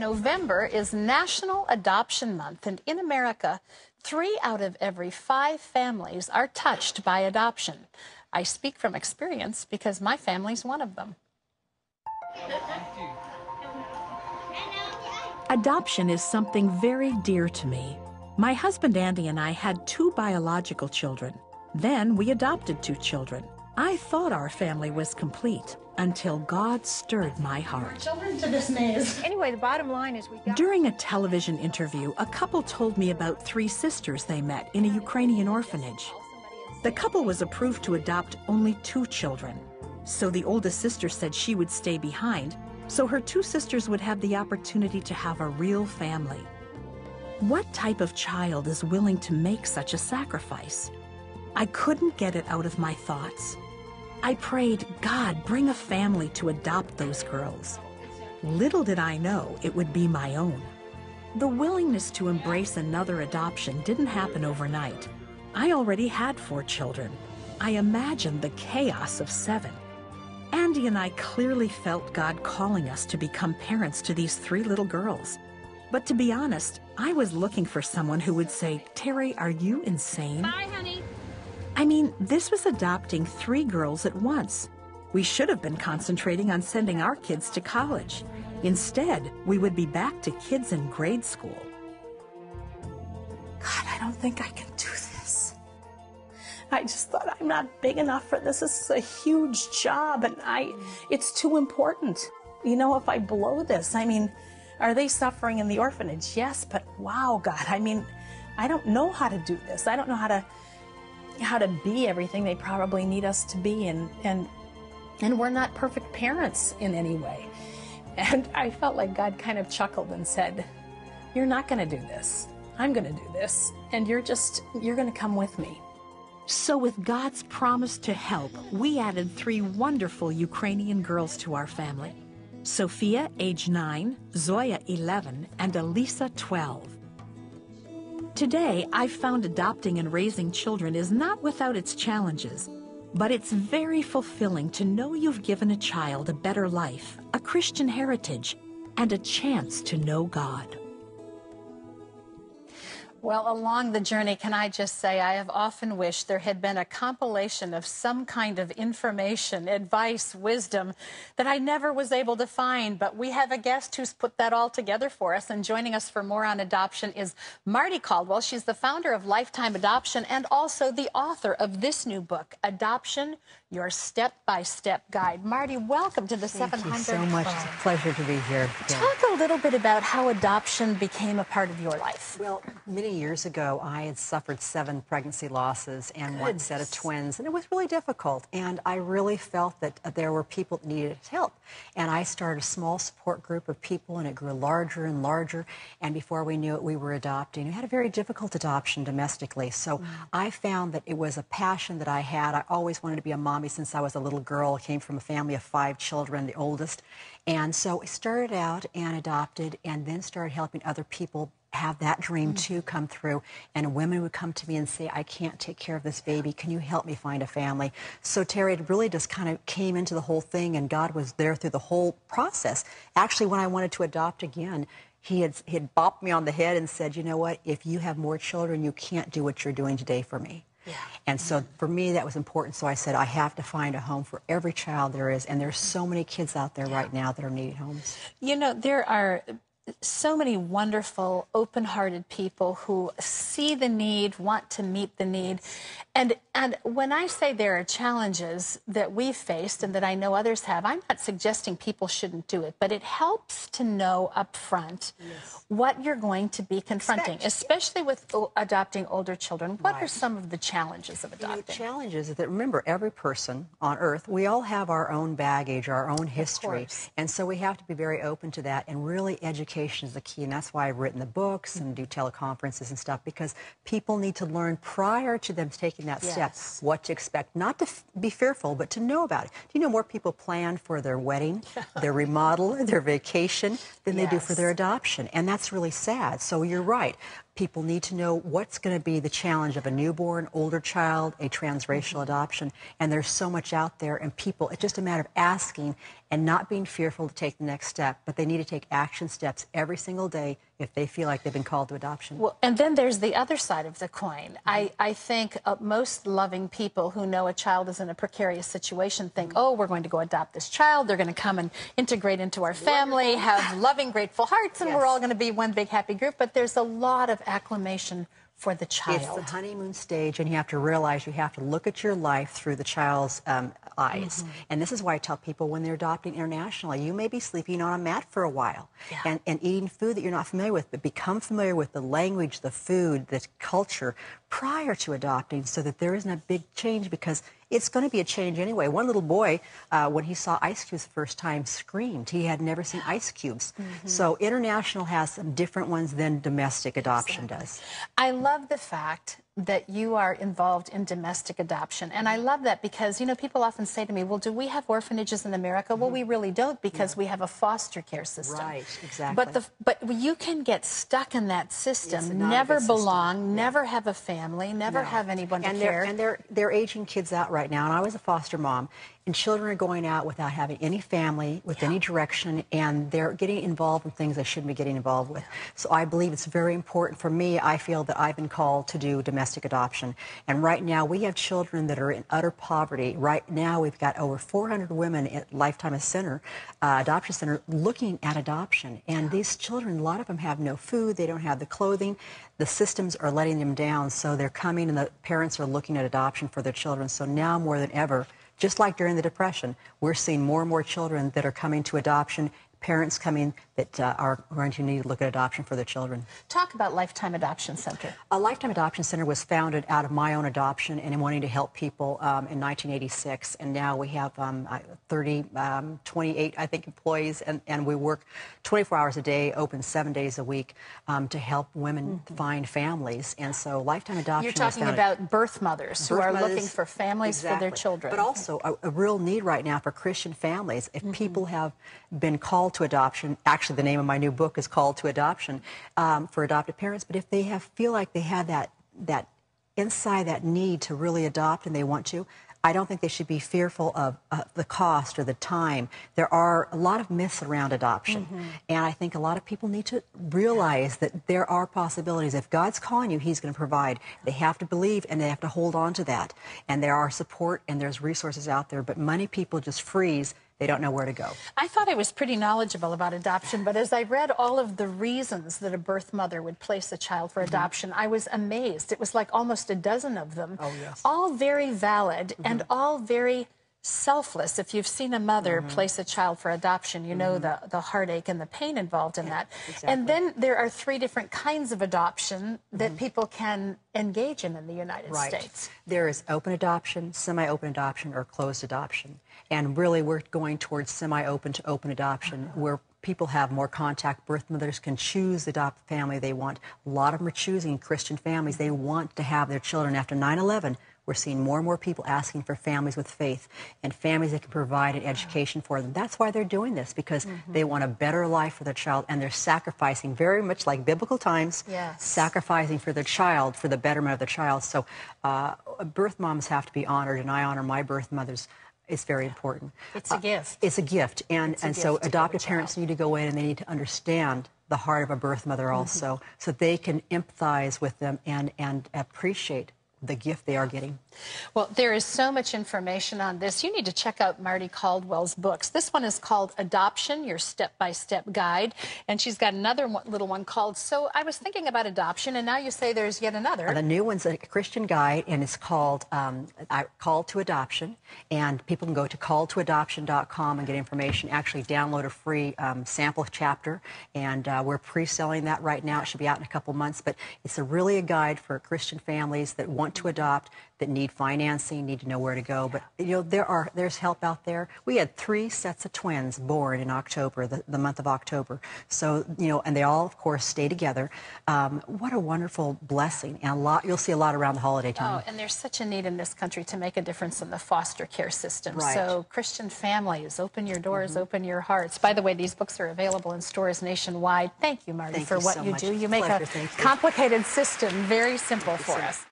November is National Adoption Month, and in America, three out of every five families are touched by adoption. I speak from experience because my family's one of them. Adoption is something very dear to me. My husband Andy and I had two biological children. Then we adopted two children. I thought our family was complete until God stirred my heart. Children to this maze. Anyway, the bottom line is we got... During a television interview, a couple told me about three sisters they met in a Ukrainian orphanage. The couple was approved to adopt only two children. So the oldest sister said she would stay behind, so her two sisters would have the opportunity to have a real family. What type of child is willing to make such a sacrifice? I couldn't get it out of my thoughts. I prayed, God, bring a family to adopt those girls. Little did I know it would be my own. The willingness to embrace another adoption didn't happen overnight. I already had four children. I imagined the chaos of seven. Andy and I clearly felt God calling us to become parents to these three little girls. But to be honest, I was looking for someone who would say, Terry, are you insane? Bye, honey. I mean, this was adopting three girls at once. We should have been concentrating on sending our kids to college. Instead, we would be back to kids in grade school. God, I don't think I can do this. I just thought I'm not big enough for this. This is a huge job and I it's too important. You know, if I blow this, I mean, are they suffering in the orphanage? Yes, but wow, God, I mean, I don't know how to do this. I don't know how to how to be everything they probably need us to be and and and we're not perfect parents in any way. And i felt like god kind of chuckled and said you're not going to do this. I'm going to do this and you're just you're going to come with me. So with god's promise to help we added three wonderful ukrainian girls to our family. Sophia age 9 zoya 11 and elisa 12 Today, I've found adopting and raising children is not without its challenges, but it's very fulfilling to know you've given a child a better life, a Christian heritage, and a chance to know God. Well, along the journey, can I just say I have often wished there had been a compilation of some kind of information, advice, wisdom that I never was able to find. But we have a guest who's put that all together for us. And joining us for more on adoption is Mardie Caldwell. She's the founder of Lifetime Adoption and also the author of this new book, Adoption your step-by-step guide. Mardie, welcome to the Thank 700 you so much. It's a pleasure to be here. Talk a little bit about how adoption became a part of your life. Well, many years ago, I had suffered seven pregnancy losses and one set of twins, and it was really difficult. And I really felt that there were people that needed help. And I started a small support group of people, and it grew larger and larger. And before we knew it, we were adopting. We had a very difficult adoption domestically. So Mm. I found that it was a passion that I had. I always wanted to be a mommy since I was a little girl. I came from a family of five children, the oldest. And so I started out and adopted, and then started helping other people have that dream mm. too come through. And women would come to me and say, I can't take care of this baby. Can you help me find a family? So Terry, it really just kind of came into the whole thing, and God was there through the whole process. Actually, when I wanted to adopt again, he had, he had bopped me on the head and said, you know what, if you have more children, you can't do what you're doing today for me. Yeah. And so for me, that was important. So I said, I have to find a home for every child there is. And there's so many kids out there right now that are needing homes. You know, there are so many wonderful, open hearted people who see the need, want to meet the need. And, and when I say there are challenges that we've faced and that I know others have, I'm not suggesting people shouldn't do it, but it helps to know up front what you're going to be confronting, Expect. especially with adopting older children. What are some of the challenges of adopting? the challenge is that remember, every person on earth, we all have our own baggage, our own history. And so we have to be very open to that. And really, is the key. And that's why I've written the books and do teleconferences and stuff, because people need to learn prior to them taking that Yes. step what to expect. Not to f- be fearful, but to know about it. Do you know more people plan for their wedding, their remodel, their vacation than they do for their adoption? And that's really sad. So you're right. People need to know what's going to be the challenge of a newborn, older child, a transracial mm-hmm. adoption. And there's so much out there, and people, it's just a matter of asking and not being fearful to take the next step, but they need to take action steps every single day if they feel like they've been called to adoption. Well, and then there's the other side of the coin. I, I think uh, most loving people who know a child is in a precarious situation think, oh, we're going to go adopt this child. They're going to come and integrate into our family, have loving, grateful hearts, and yes. we're all going to be one big happy group. But there's a lot of acclamation for the child. It's the honeymoon stage, and you have to realize you have to look at your life through the child's um, eyes. Mm-hmm. And this is why I tell people when they're adopting internationally, you may be sleeping on a mat for a while yeah. and, and eating food that you're not familiar with, but become familiar with the language, the food, the culture prior to adopting so that there isn't a big change because it's going to be a change anyway. One little boy, uh, when he saw ice cubes the first time, screamed. He had never seen ice cubes. Mm-hmm. So international has some different ones than domestic adoption exactly. does. I love the fact that you are involved in domestic adoption. And I love that because, you know, people often say to me, well, do we have orphanages in America? Well, we really don't because yeah. we have a foster care system. Right, exactly. But, the, but you can get stuck in that system, never belong, system. never yeah. have a family, never no. have anyone and to care. And they're, they're aging kids out right now. And I was a foster mom and children are going out without having any family, with yeah. any direction, and they're getting involved in things they shouldn't be getting involved with. So I believe it's very important for me. I feel that I've been called to do domestic adoption. And right now we have children that are in utter poverty. Right now we've got over 400 women at Lifetime Center, uh, Adoption Center, looking at adoption. And yeah. these children, a lot of them have no food, they don't have the clothing. The systems are letting them down, so they're coming and the parents are looking at adoption for their children. So now more than ever, just like during the Depression, we're seeing more and more children that are coming to adoption parents coming that uh, are going to need to look at adoption for their children. Talk about Lifetime Adoption Center. A Lifetime Adoption Center was founded out of my own adoption and in wanting to help people um, in 1986. And now we have um, 30, um, 28, I think, employees, and, and we work 24 hours a day, open seven days a week um, to help women mm -hmm. find families. And so Lifetime Adoption You're talking about birth mothers birth who are mothers, looking for families exactly. for their children. But also a, a, real need right now for Christian families. If mm -hmm. people have been called to adoption. Actually, the name of my new book is called to adoption um, for adopted parents. But if they have feel like they have that that inside that need to really adopt and they want to, I don't think they should be fearful of uh, the cost or the time. There are a lot of myths around adoption. Mm-hmm. And I think a lot of people need to realize that there are possibilities. If God's calling you, He's going to provide. They have to believe and they have to hold on to that. And there are support and there's resources out there. But many people just freeze they don't know where to go. I thought I was pretty knowledgeable about adoption, but as I read all of the reasons that a birth mother would place a child for mm -hmm. adoption, I was amazed. It was like almost a dozen of them, oh, yes. all very valid mm -hmm. and all very selfless. If you've seen a mother mm -hmm. place a child for adoption, you know the, the heartache and the pain involved in yeah, that. Exactly. And then there are three different kinds of adoption that people can engage in in the United right. States. There is open adoption, semi-open adoption, or closed adoption. And really, we're going towards semi-open to open adoption, where people have more contact. Birth mothers can choose the adopted family they want. A lot of them are choosing Christian families. They want to have their children after 9-11. We're seeing more and more people asking for families with faith and families that can provide an education for them. That's why they're doing this, because mm -hmm. they want a better life for their child, and they're sacrificing, very much like biblical times, yes. sacrificing for their child, for the betterment of the child. So uh, birth moms have to be honored, and I honor my birth mothers it's very important. It's a uh, gift. It's a gift. And, a and gift so adoptive parents need to go in and they need to understand the heart of a birth mother mm-hmm. also mm -hmm. so they can empathize with them and, and appreciate the gift they are getting. Well, there is so much information on this. You need to check out Mardie Caldwell's books. This one is called Adoption, Your Step-by-Step Guide. And she's got another one, little one called So I Was Thinking About Adoption, and now you say there's yet another. the new one's a Christian guide, and it's called um, Call to Adoption. And people can go to calltoadoption.com and get information. Actually, download a free um, sample chapter, and uh, we're pre-selling that right now. It should be out in a couple months, but it's a really a guide for Christian families that want want to adopt that need financing, need to know where to go. But you know, there are there's help out there. We had three sets of twins born in October, the, the month of October. So you know, and they all, of course, stay together. Um, what a wonderful blessing, and a lot. You'll see a lot around the holiday time. Oh, and there's such a need in this country to make a difference in the foster care system. Right. So, Christian families, open your doors, open your hearts. By the way, these books are available in stores nationwide. Thank you, Mardie, Thank for you what so you much. do. You make Pleasure, a complicated system very simple for us.